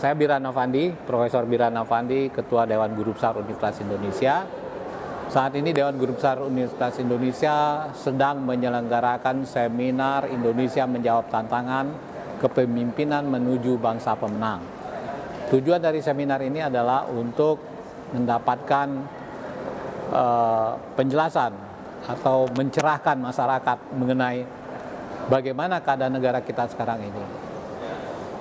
Saya Biran Avandi, Profesor Biran Avandi, Ketua Dewan Guru Besar Universitas Indonesia. Saat ini Dewan Guru Besar Universitas Indonesia sedang menyelenggarakan seminar Indonesia menjawab tantangan kepemimpinan menuju bangsa pemenang. Tujuan dari seminar ini adalah untuk mendapatkan uh, penjelasan atau mencerahkan masyarakat mengenai bagaimana keadaan negara kita sekarang ini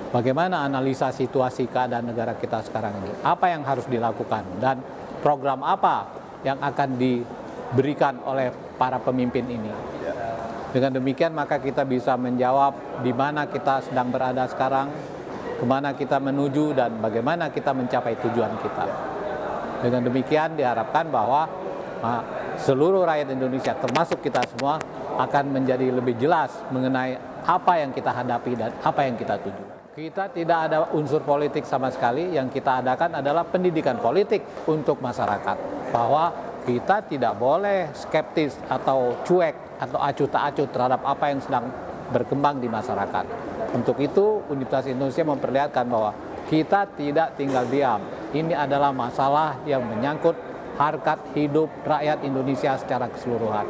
bagaimana analisa situasi keadaan negara kita sekarang ini, apa yang harus dilakukan, dan program apa yang akan diberikan oleh para pemimpin ini. Dengan demikian maka kita bisa menjawab di mana kita sedang berada sekarang, ke mana kita menuju, dan bagaimana kita mencapai tujuan kita. Dengan demikian diharapkan bahwa seluruh rakyat Indonesia termasuk kita semua akan menjadi lebih jelas mengenai apa yang kita hadapi dan apa yang kita tuju. Kita tidak ada unsur politik sama sekali, yang kita adakan adalah pendidikan politik untuk masyarakat. Bahwa kita tidak boleh skeptis atau cuek atau acuh tak acuh terhadap apa yang sedang berkembang di masyarakat. Untuk itu Universitas Indonesia memperlihatkan bahwa kita tidak tinggal diam. Ini adalah masalah yang menyangkut harkat hidup rakyat Indonesia secara keseluruhan.